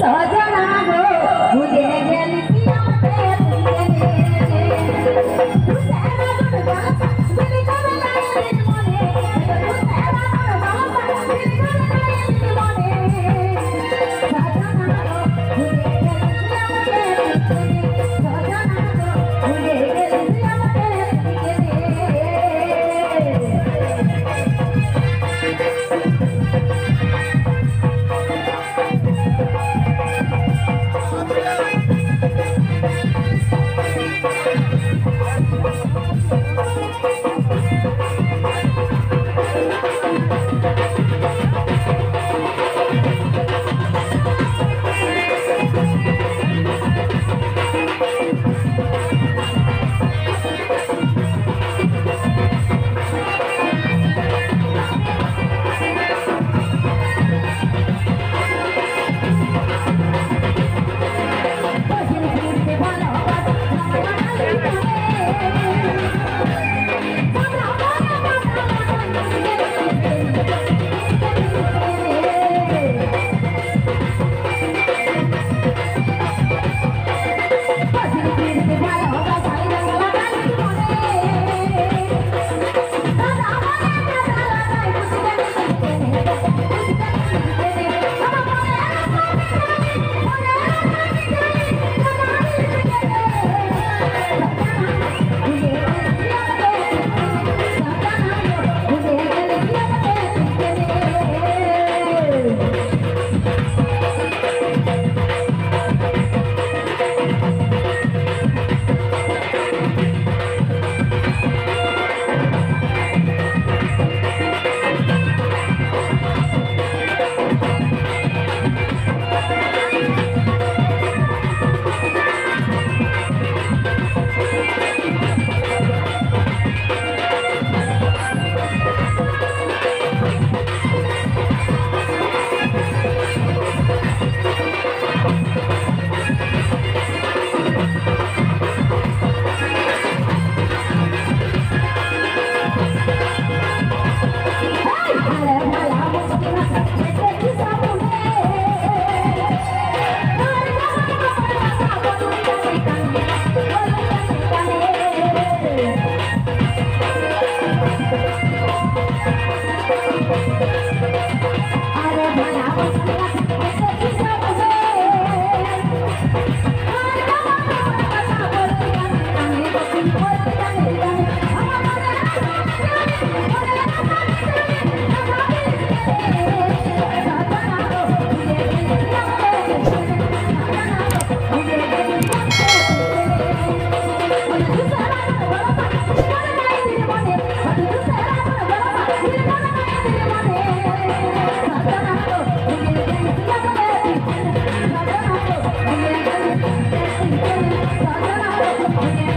सजना गो मुझे 咱咱俩还有多少